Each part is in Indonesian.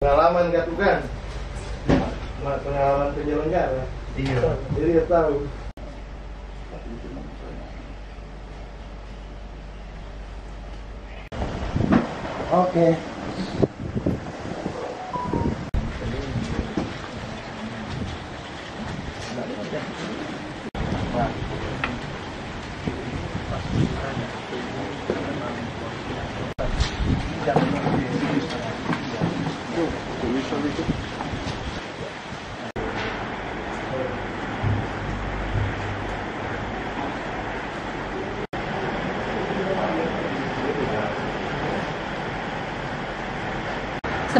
Pengalaman gak tuh kan? Pengalaman penyelenggara. Iya. Jadi gak tahu. Oke. Okay.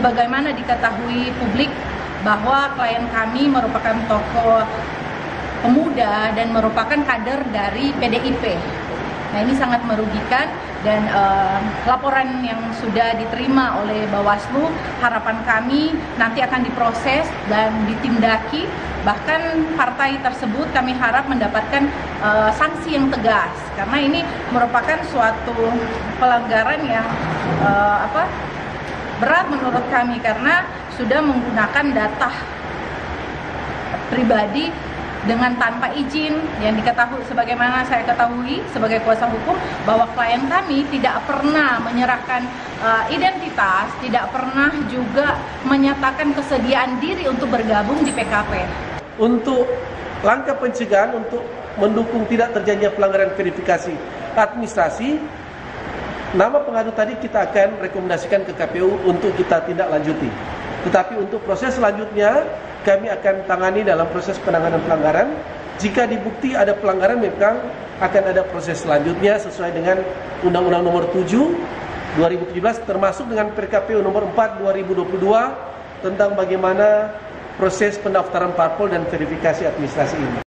Sebagaimana diketahui publik bahwa klien kami merupakan tokoh pemuda dan merupakan kader dari PDIP. Nah ini sangat merugikan dan uh, laporan yang sudah diterima oleh Bawaslu harapan kami nanti akan diproses dan ditindaki. Bahkan partai tersebut kami harap mendapatkan uh, sanksi yang tegas. Karena ini merupakan suatu pelanggaran yang uh, apa berat menurut kami. Karena sudah menggunakan data pribadi dengan tanpa izin yang diketahui sebagaimana saya ketahui sebagai kuasa hukum bahwa klien kami tidak pernah menyerahkan uh, identitas, tidak pernah juga menyatakan kesediaan diri untuk bergabung di PKP. Untuk langkah pencegahan untuk mendukung tidak terjadinya pelanggaran verifikasi administrasi Nama pengadu tadi kita akan rekomendasikan ke KPU untuk kita tindak lanjuti. Tetapi untuk proses selanjutnya kami akan tangani dalam proses penanganan pelanggaran. Jika dibukti ada pelanggaran memang akan ada proses selanjutnya sesuai dengan Undang-Undang Nomor 7 2017 termasuk dengan PKPU Nomor 4 2022 tentang bagaimana proses pendaftaran parpol dan verifikasi administrasi ini.